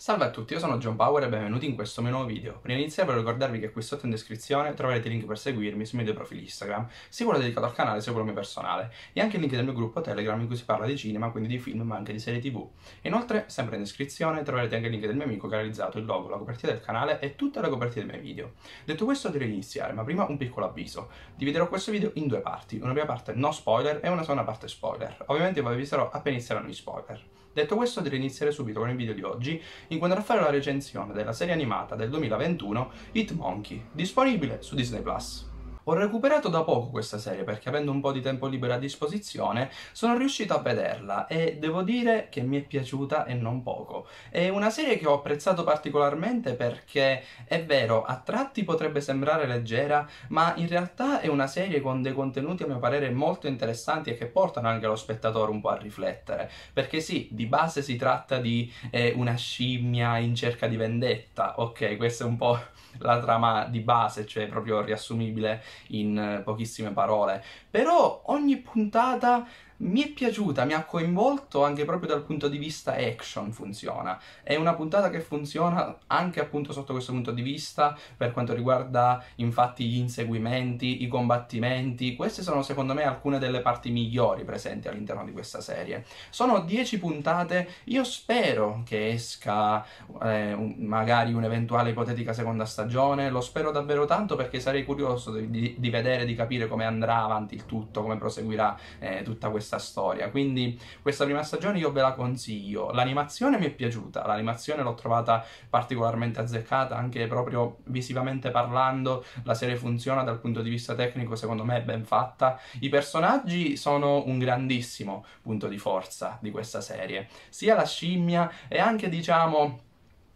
Salve a tutti, io sono John Power e benvenuti in questo mio nuovo video. Prima di iniziare voglio ricordarvi che qui sotto in descrizione troverete il link per seguirmi sui miei due profili Instagram, sia quello dedicato al canale sia quello mio personale, e anche il link del mio gruppo Telegram in cui si parla di cinema, quindi di film ma anche di serie tv. Inoltre, sempre in descrizione troverete anche il link del mio amico che ha realizzato il logo, la copertina del canale e tutte le copertine dei miei video. Detto questo direi di iniziare, ma prima un piccolo avviso. Dividerò questo video in due parti, una prima parte no spoiler e una seconda parte spoiler. Ovviamente vi avviserò appena inizieranno gli spoiler. Detto questo direi iniziare subito con il video di oggi, in cui andrò a fare la recensione della serie animata del 2021 Hit Monkey, disponibile su Disney+. Ho recuperato da poco questa serie perché avendo un po' di tempo libero a disposizione sono riuscito a vederla e devo dire che mi è piaciuta e non poco. È una serie che ho apprezzato particolarmente perché è vero, a tratti potrebbe sembrare leggera, ma in realtà è una serie con dei contenuti a mio parere molto interessanti e che portano anche lo spettatore un po' a riflettere. Perché sì, di base si tratta di eh, una scimmia in cerca di vendetta, ok, questa è un po' la trama di base, cioè proprio riassumibile in eh, pochissime parole. Però ogni puntata mi è piaciuta, mi ha coinvolto anche proprio dal punto di vista action funziona. È una puntata che funziona anche appunto sotto questo punto di vista per quanto riguarda infatti gli inseguimenti, i combattimenti. Queste sono secondo me alcune delle parti migliori presenti all'interno di questa serie. Sono 10 puntate, io spero che esca eh, magari un'eventuale ipotetica seconda stagione, lo spero davvero tanto perché sarei curioso di, di vedere, di capire come andrà avanti il tutto, come proseguirà eh, tutta questa questa storia. Quindi questa prima stagione io ve la consiglio. L'animazione mi è piaciuta, l'animazione l'ho trovata particolarmente azzeccata, anche proprio visivamente parlando, la serie funziona dal punto di vista tecnico, secondo me è ben fatta. I personaggi sono un grandissimo punto di forza di questa serie, sia la scimmia e anche diciamo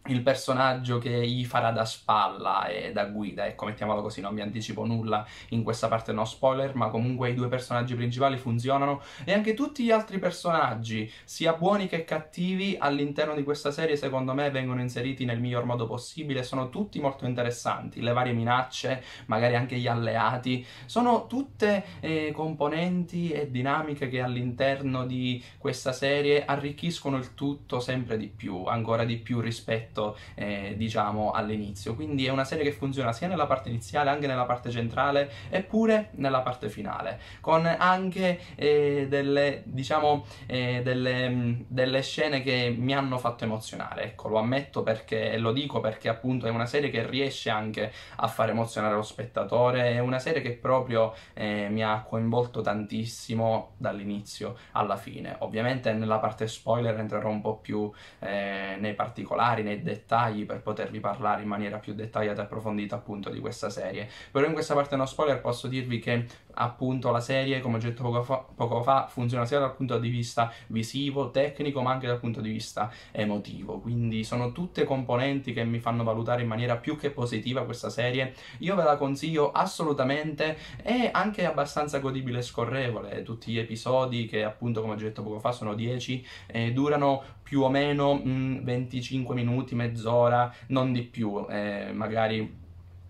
il personaggio che gli farà da spalla e da guida, ecco, mettiamolo così, non vi anticipo nulla in questa parte no spoiler, ma comunque i due personaggi principali funzionano e anche tutti gli altri personaggi, sia buoni che cattivi, all'interno di questa serie secondo me vengono inseriti nel miglior modo possibile, sono tutti molto interessanti, le varie minacce, magari anche gli alleati, sono tutte eh, componenti e dinamiche che all'interno di questa serie arricchiscono il tutto sempre di più, ancora di più rispetto rispetto eh, diciamo all'inizio. Quindi è una serie che funziona sia nella parte iniziale anche nella parte centrale eppure nella parte finale con anche eh, delle diciamo eh, delle, mm, delle, scene che mi hanno fatto emozionare. Ecco lo ammetto perché lo dico perché appunto è una serie che riesce anche a far emozionare lo spettatore è una serie che proprio eh, mi ha coinvolto tantissimo dall'inizio alla fine. Ovviamente nella parte spoiler entrerò un po' più eh, nei particolari nei dettagli per potervi parlare in maniera più dettagliata e approfondita appunto di questa serie. Però in questa parte no spoiler posso dirvi che appunto la serie, come ho detto poco fa, poco fa, funziona sia dal punto di vista visivo, tecnico, ma anche dal punto di vista emotivo. Quindi sono tutte componenti che mi fanno valutare in maniera più che positiva questa serie. Io ve la consiglio assolutamente, è anche abbastanza godibile e scorrevole. Tutti gli episodi, che appunto come ho detto poco fa sono 10, eh, durano più o meno mh, mm, 25 minuti, mezz'ora, non di più. Eh, magari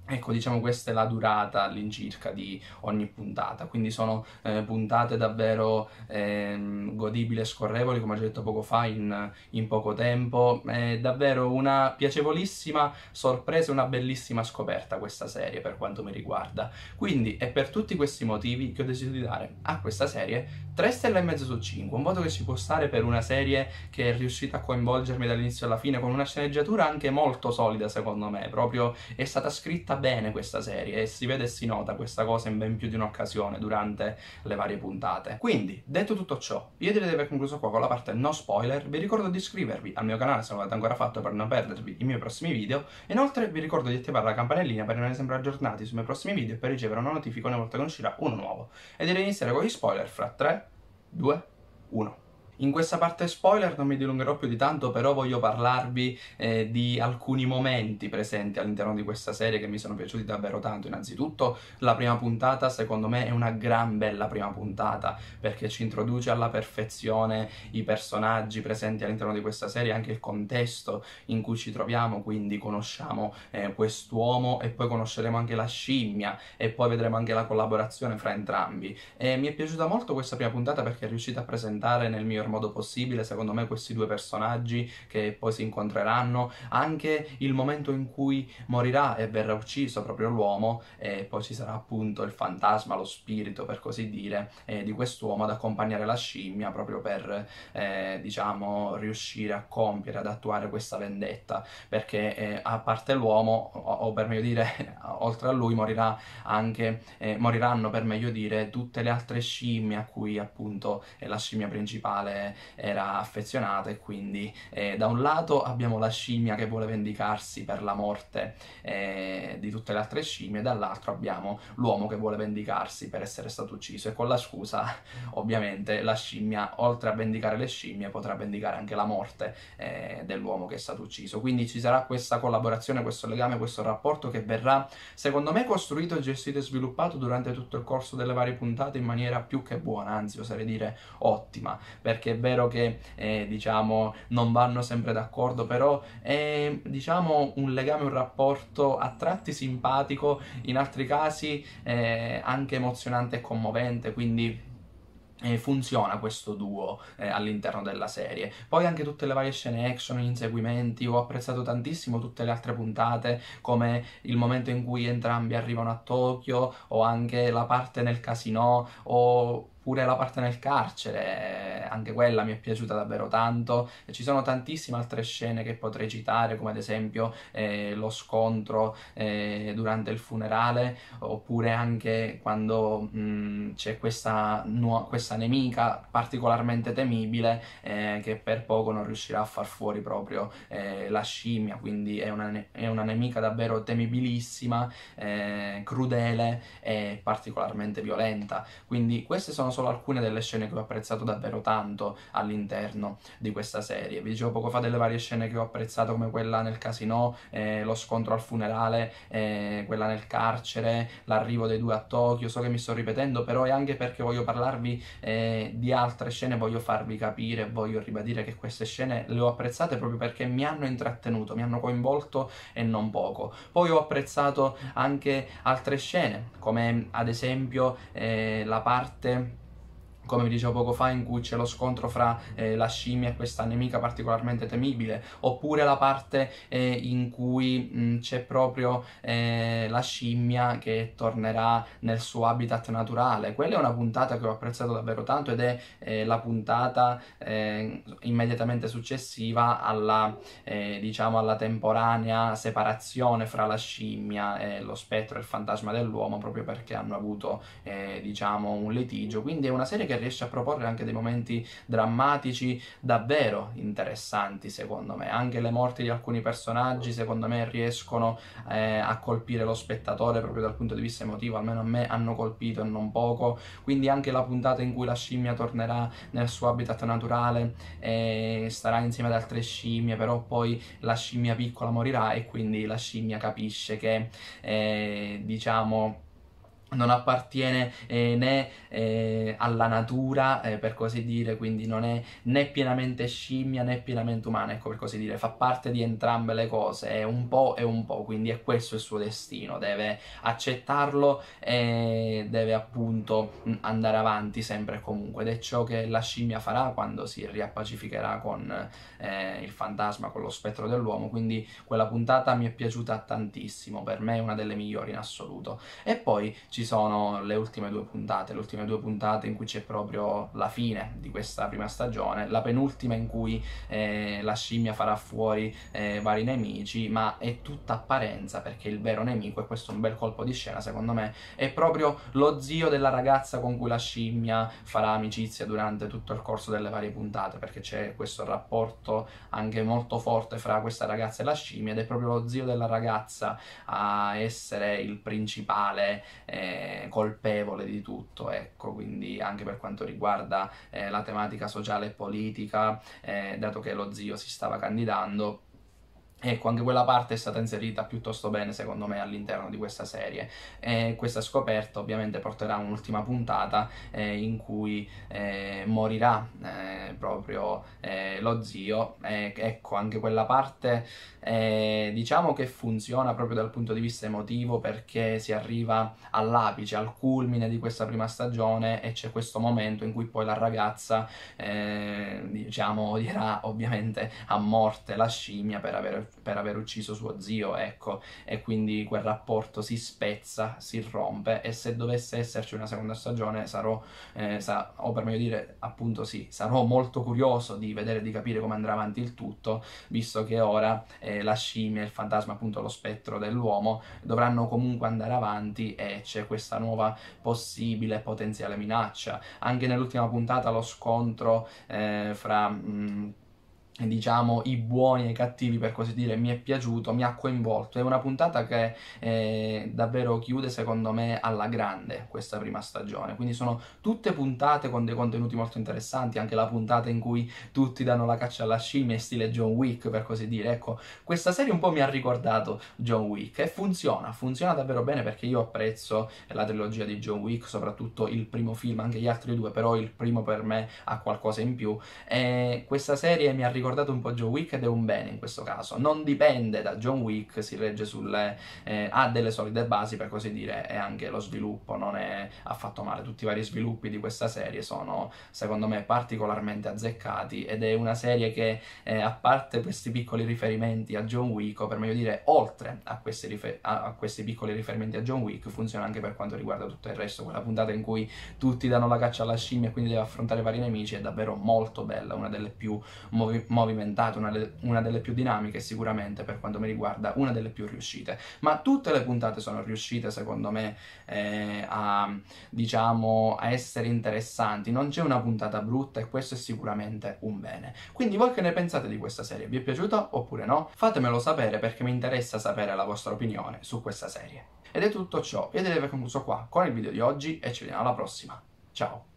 Ecco, diciamo questa è la durata all'incirca di ogni puntata, quindi sono eh, puntate davvero eh, godibili e scorrevoli, come ho detto poco fa, in, in, poco tempo. È davvero una piacevolissima sorpresa, una bellissima scoperta questa serie per quanto mi riguarda. Quindi è per tutti questi motivi che ho deciso di dare a questa serie 3 stelle e mezzo su 5, un voto che ci può stare per una serie che è riuscita a coinvolgermi dall'inizio alla fine, con una sceneggiatura anche molto solida secondo me, proprio è stata scritta bene questa serie e si vede e si nota questa cosa in ben più di un'occasione durante le varie puntate. Quindi, detto tutto ciò, io direi di aver concluso qua con la parte no spoiler, vi ricordo di iscrivervi al mio canale se non l'avete ancora fatto per non perdervi i miei prossimi video, inoltre vi ricordo di attivare la campanellina per rimanere sempre aggiornati sui miei prossimi video e per ricevere una notifica ogni volta che uscirà uno nuovo. E direi di iniziare con gli spoiler fra 3, 2, 1. In questa parte spoiler non mi dilungherò più di tanto, però voglio parlarvi eh, di alcuni momenti presenti all'interno di questa serie che mi sono piaciuti davvero tanto. Innanzitutto la prima puntata secondo me è una gran bella prima puntata perché ci introduce alla perfezione i personaggi presenti all'interno di questa serie, anche il contesto in cui ci troviamo, quindi conosciamo eh, quest'uomo e poi conosceremo anche la scimmia e poi vedremo anche la collaborazione fra entrambi. E mi è piaciuta molto questa prima puntata perché è riuscita a presentare nel mio miglior modo possibile, secondo me questi due personaggi che poi si incontreranno, anche il momento in cui morirà e verrà ucciso proprio l'uomo e poi ci sarà appunto il fantasma, lo spirito per così dire, eh, di quest'uomo ad accompagnare la scimmia proprio per, eh, diciamo, riuscire a compiere, ad attuare questa vendetta, perché eh, a parte l'uomo, o, o, per meglio dire, oltre a lui morirà anche, eh, moriranno per meglio dire tutte le altre scimmie a cui appunto eh, la scimmia principale era affezionata e quindi eh, da un lato abbiamo la scimmia che vuole vendicarsi per la morte eh, di tutte le altre scimmie, dall'altro abbiamo l'uomo che vuole vendicarsi per essere stato ucciso e con la scusa ovviamente la scimmia oltre a vendicare le scimmie potrà vendicare anche la morte eh, dell'uomo che è stato ucciso. Quindi ci sarà questa collaborazione, questo legame, questo rapporto che verrà secondo me costruito, gestito e sviluppato durante tutto il corso delle varie puntate in maniera più che buona, anzi oserei dire ottima, perché è vero che eh, diciamo non vanno sempre d'accordo, però è diciamo un legame, un rapporto a tratti simpatico, in altri casi eh, anche emozionante e commovente, quindi eh, funziona questo duo eh, all'interno della serie. Poi anche tutte le varie scene action, gli inseguimenti, ho apprezzato tantissimo tutte le altre puntate, come il momento in cui entrambi arrivano a Tokyo, o anche la parte nel casino, o pure la parte nel carcere, anche quella mi è piaciuta davvero tanto. Ci sono tantissime altre scene che potrei citare, come ad esempio eh, lo scontro eh, durante il funerale, oppure anche quando mh, c'è questa, nu- questa, nemica particolarmente temibile eh, che per poco non riuscirà a far fuori proprio eh, la scimmia, quindi è una, ne- è una nemica davvero temibilissima, eh, crudele e particolarmente violenta. Quindi queste sono solo alcune delle scene che ho apprezzato davvero tanto all'interno di questa serie. Vi dicevo poco fa delle varie scene che ho apprezzato, come quella nel casino, eh, lo scontro al funerale, eh, quella nel carcere, l'arrivo dei due a Tokyo. So che mi sto ripetendo, però è anche perché voglio parlarvi eh, di altre scene, voglio farvi capire, voglio ribadire che queste scene le ho apprezzate proprio perché mi hanno intrattenuto, mi hanno coinvolto e non poco. Poi ho apprezzato anche altre scene, come ad esempio eh, la parte come vi dicevo poco fa, in cui c'è lo scontro fra eh, la scimmia e questa nemica particolarmente temibile, oppure la parte eh, in cui mh, c'è proprio eh, la scimmia che tornerà nel suo habitat naturale. Quella è una puntata che ho apprezzato davvero tanto ed è eh, la puntata eh, immediatamente successiva alla, eh, diciamo, alla temporanea separazione fra la scimmia e lo spettro e il fantasma dell'uomo, proprio perché hanno avuto, diciamo, un litigio. Quindi è una serie che che riesce a proporre anche dei momenti drammatici davvero interessanti, secondo me. Anche le morti di alcuni personaggi, secondo me, riescono eh, a colpire lo spettatore proprio dal punto di vista emotivo, almeno a me hanno colpito e non poco. Quindi anche la puntata in cui la scimmia tornerà nel suo habitat naturale e starà insieme ad altre scimmie, però poi la scimmia piccola morirà e quindi la scimmia capisce che, eh, diciamo, non appartiene eh, né eh, alla natura, eh, per così dire, quindi non è né pienamente scimmia né pienamente umana, ecco per così dire, fa parte di entrambe le cose, è un po' e un po', quindi è questo il suo destino, deve accettarlo e deve appunto andare avanti sempre e comunque ed è ciò che la scimmia farà quando si riappacificherà con eh, il fantasma, con lo spettro dell'uomo, quindi quella puntata mi è piaciuta tantissimo, per me è una delle migliori in assoluto. E poi ci sono le ultime due puntate, le ultime due puntate in cui c'è proprio la fine di questa prima stagione, la penultima in cui eh, la scimmia farà fuori eh, vari nemici, ma è tutta apparenza perché il vero nemico, e questo è un bel colpo di scena secondo me, è proprio lo zio della ragazza con cui la scimmia farà amicizia durante tutto il corso delle varie puntate, perché c'è questo rapporto anche molto forte fra questa ragazza e la scimmia ed è proprio lo zio della ragazza a essere il principale. Eh, colpevole di tutto, ecco, quindi anche per quanto riguarda eh, la tematica sociale e politica, eh, dato che lo zio si stava candidando, Ecco, anche quella parte è stata inserita piuttosto bene, secondo me, all'interno di questa serie. E questa scoperta ovviamente porterà un'ultima puntata eh, in cui eh, morirà eh, proprio eh, lo zio. ecco, anche quella parte eh, diciamo che funziona proprio dal punto di vista emotivo perché si arriva all'apice, al culmine di questa prima stagione e c'è questo momento in cui poi la ragazza, eh, diciamo, odierà ovviamente a morte la scimmia per aver per aver ucciso suo zio, ecco, e quindi quel rapporto si spezza, si rompe e se dovesse esserci una seconda stagione sarò, eh, sa, o per meglio dire, appunto sì, sarò molto curioso di vedere di capire come andrà avanti il tutto, visto che ora eh, la scimmia, il fantasma, appunto lo spettro dell'uomo, dovranno comunque andare avanti e c'è questa nuova possibile potenziale minaccia. Anche nell'ultima puntata lo scontro eh, fra... Mh, mm, diciamo i buoni e i cattivi per così dire mi è piaciuto mi ha coinvolto. È una puntata che eh, davvero chiude secondo me alla grande questa prima stagione. Quindi sono tutte puntate con dei contenuti molto interessanti anche la puntata in cui tutti danno la caccia alla scimmia stile John Wick per così dire. Ecco questa serie un po' mi ha ricordato John Wick e funziona funziona davvero bene perché io apprezzo la trilogia di John Wick soprattutto il primo film anche gli altri due però il primo per me ha qualcosa in più. E questa serie mi ha ricordato ricordato un po' John Wick ed è un bene in questo caso. Non dipende da John Wick, si regge sulle... Eh, ha delle solide basi per così dire e anche lo sviluppo non è affatto male. Tutti i vari sviluppi di questa serie sono secondo me particolarmente azzeccati ed è una serie che eh, a parte questi piccoli riferimenti a John Wick o per meglio dire oltre a questi, rifer- a, questi piccoli riferimenti a John Wick funziona anche per quanto riguarda tutto il resto. Quella puntata in cui tutti danno la caccia alla scimmia e quindi deve affrontare vari nemici è davvero molto bella, una delle più movi- movimentate, una, una, delle più dinamiche sicuramente per quanto mi riguarda, una delle più riuscite. Ma tutte le puntate sono riuscite secondo me eh, a, diciamo, a essere interessanti, non c'è una puntata brutta e questo è sicuramente un bene. Quindi voi che ne pensate di questa serie? Vi è piaciuta oppure no? Fatemelo sapere perché mi interessa sapere la vostra opinione su questa serie. Ed è tutto ciò, io direi aver concluso qua con il video di oggi e ci vediamo alla prossima. Ciao!